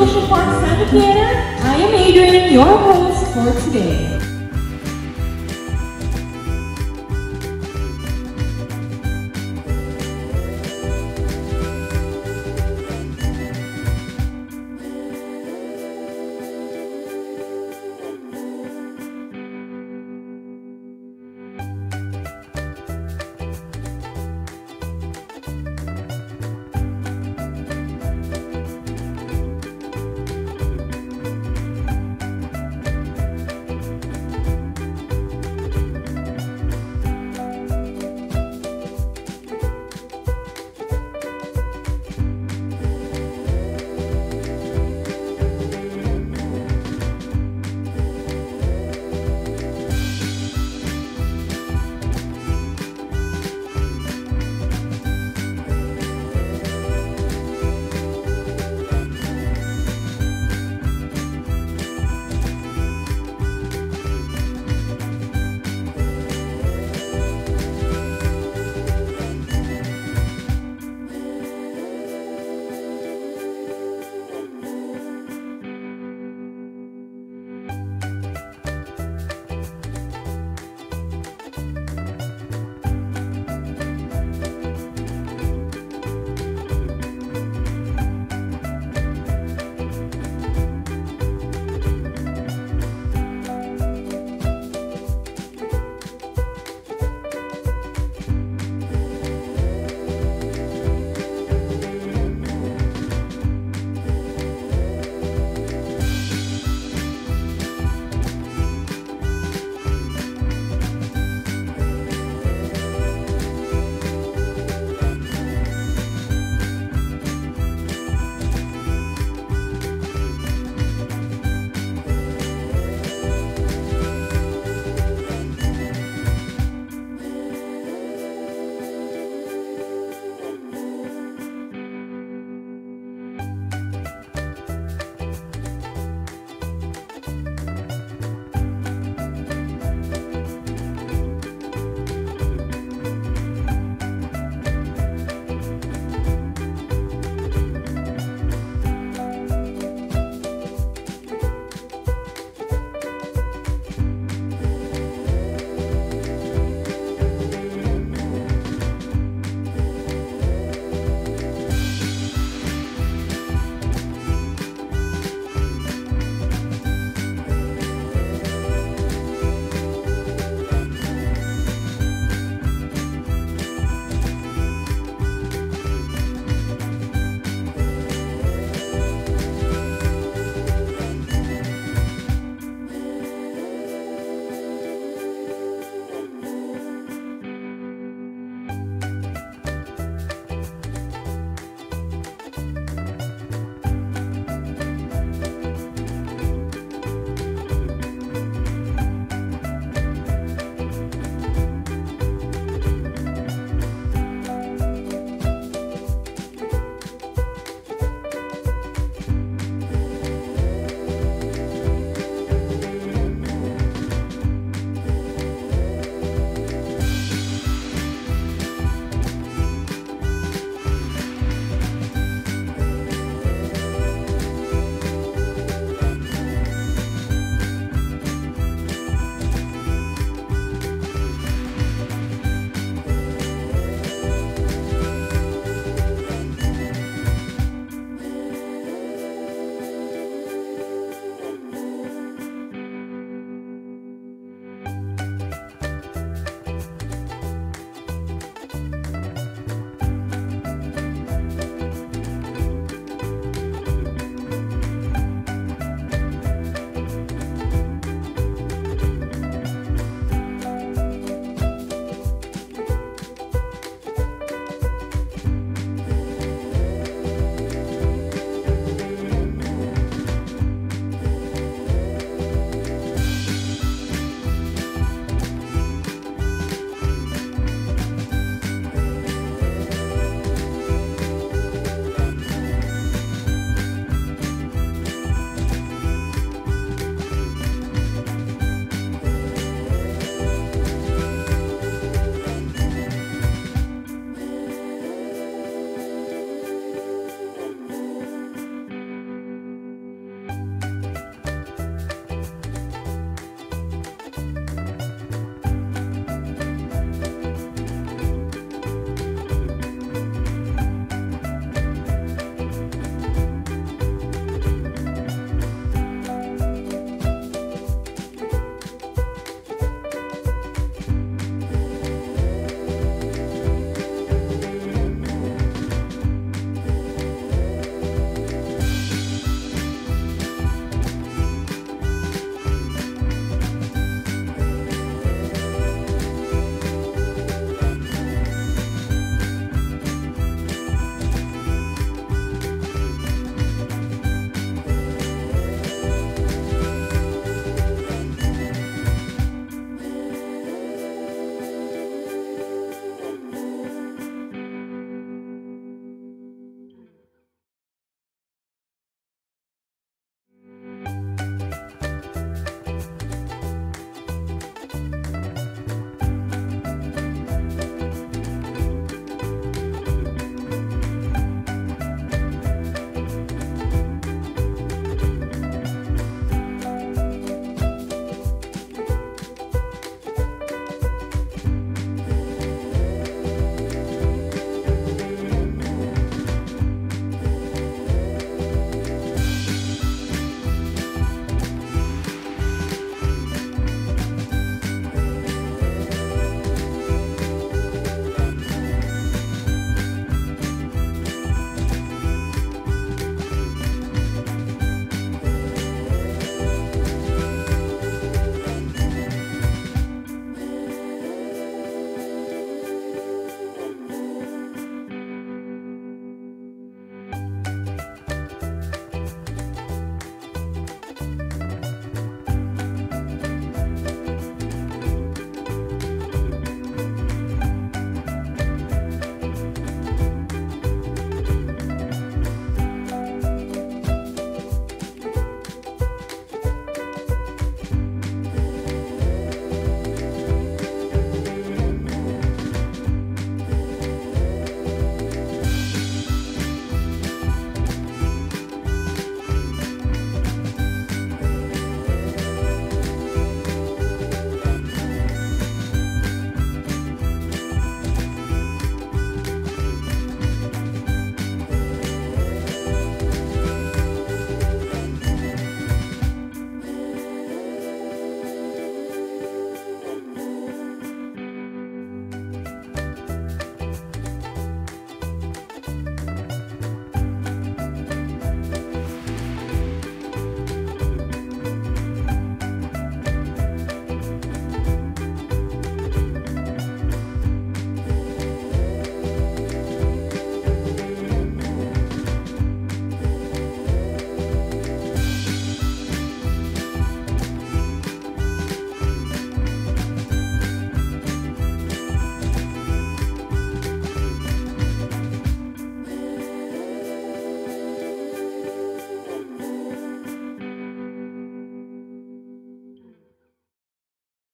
Ocean Park Sound Theater. I am Adrian, your host for today.